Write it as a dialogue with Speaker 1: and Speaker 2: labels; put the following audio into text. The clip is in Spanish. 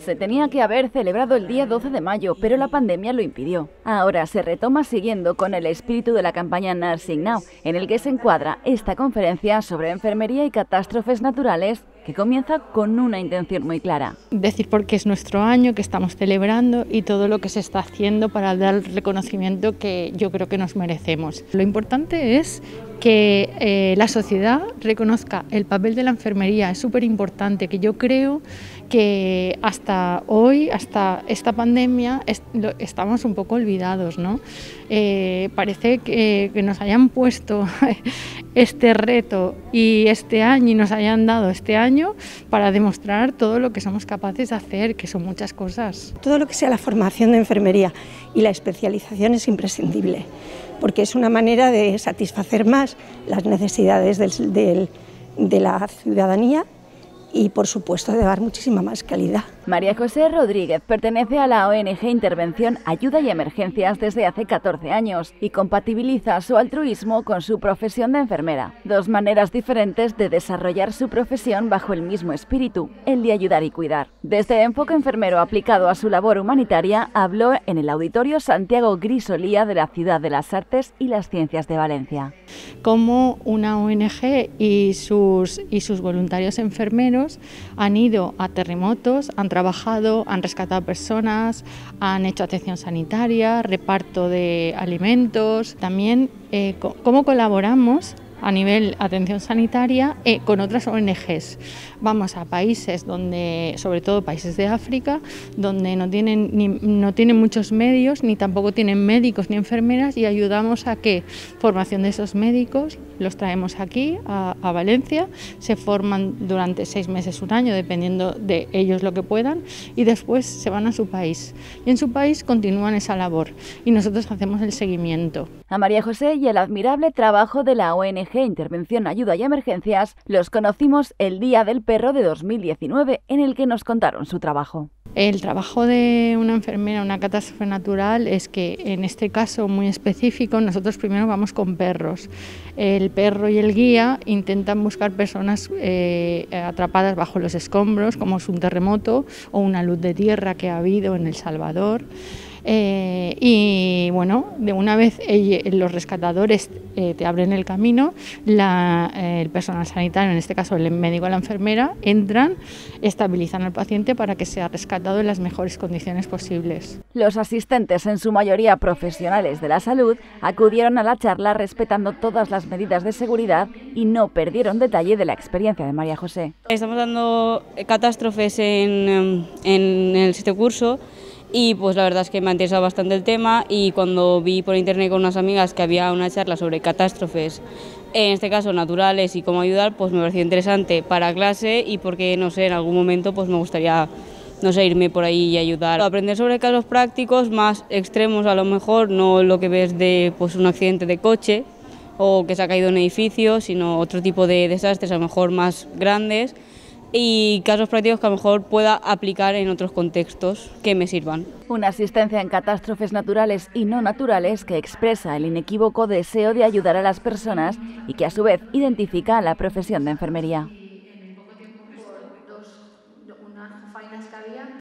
Speaker 1: Se tenía que haber celebrado el día 12 de mayo, pero la pandemia lo impidió. Ahora se retoma siguiendo con el espíritu de la campaña Nursing Now, en el que se encuadra esta conferencia sobre enfermería y catástrofes naturales que comienza con una intención muy clara.
Speaker 2: Decir porque es nuestro año, que estamos celebrando y todo lo que se está haciendo para dar el reconocimiento que yo creo que nos merecemos. Lo importante es que eh, la sociedad reconozca el papel de la enfermería, es súper importante, que yo creo que hasta hoy, hasta esta pandemia, estamos un poco olvidados. ¿no? Eh, parece que, nos hayan puesto este reto y este año y nos hayan dado este año para demostrar todo lo que somos capaces de hacer, que son muchas cosas.
Speaker 3: Todo lo que sea la formación de enfermería y la especialización es imprescindible porque es una manera de satisfacer más las necesidades de la ciudadanía y por supuesto de dar muchísima más calidad.
Speaker 1: María José Rodríguez pertenece a la ONG Intervención Ayuda y Emergencias desde hace 14 años y compatibiliza su altruismo con su profesión de enfermera, dos maneras diferentes de desarrollar su profesión bajo el mismo espíritu, el de ayudar y cuidar. Desde enfoque enfermero aplicado a su labor humanitaria, habló en el auditorio Santiago Grisolía de la Ciudad de las Artes y las Ciencias de Valencia.
Speaker 2: Como una ONG y sus, y sus voluntarios enfermeros han ido a terremotos, han han rescatado personas, han hecho atención sanitaria, reparto de alimentos. También eh, cómo colaboramos a nivel atención sanitaria eh, con otras ONGs. Vamos a países donde, sobre todo países de África, donde no tienen, ni, no tienen muchos medios, ni tampoco tienen médicos ni enfermeras, y ayudamos a que formación de esos médicos los traemos aquí a, a Valencia, se forman durante seis meses, un año, dependiendo de ellos lo que puedan, y después se van a su país. Y en su país continúan esa labor y nosotros hacemos el seguimiento.
Speaker 1: A María José y el admirable trabajo de la ONG Intervención, Ayuda y Emergencias, los conocimos el Día del Perro de 2019, en el que nos contaron su trabajo.
Speaker 2: El trabajo de una enfermera, una catástrofe natural, es que en este caso muy específico nosotros primero vamos con perros. El perro y el guía intentan buscar personas eh, atrapadas bajo los escombros, como es un terremoto o una luz de tierra que ha habido en El Salvador. Eh, y bueno, de una vez los rescatadores eh, te abren el camino, el personal sanitario, en este caso el médico o la enfermera, entran, estabilizan al paciente para que sea rescatado en las mejores condiciones posibles.
Speaker 1: Los asistentes, en su mayoría profesionales de la salud, acudieron a la charla respetando todas las medidas de seguridad y no perdieron detalle de la experiencia de María José.
Speaker 4: Estamos dando catástrofes en, en el sitio curso y pues la verdad es que me ha interesado bastante el tema y cuando vi por internet con unas amigas que había una charla sobre catástrofes, en este caso naturales y cómo ayudar, pues me pareció interesante para clase y porque no sé, en algún momento pues me gustaría no sé, irme por ahí y ayudar. Aprender sobre casos prácticos más extremos a lo mejor, no lo que ves de pues, un accidente de coche o que se ha caído un edificio, sino otro tipo de desastres a lo mejor más grandes y casos prácticos que a lo mejor pueda aplicar en otros contextos que me sirvan.
Speaker 1: Una asistencia en catástrofes naturales y no naturales que expresa el inequívoco deseo de ayudar a las personas y que a su vez identifica la profesión de enfermería.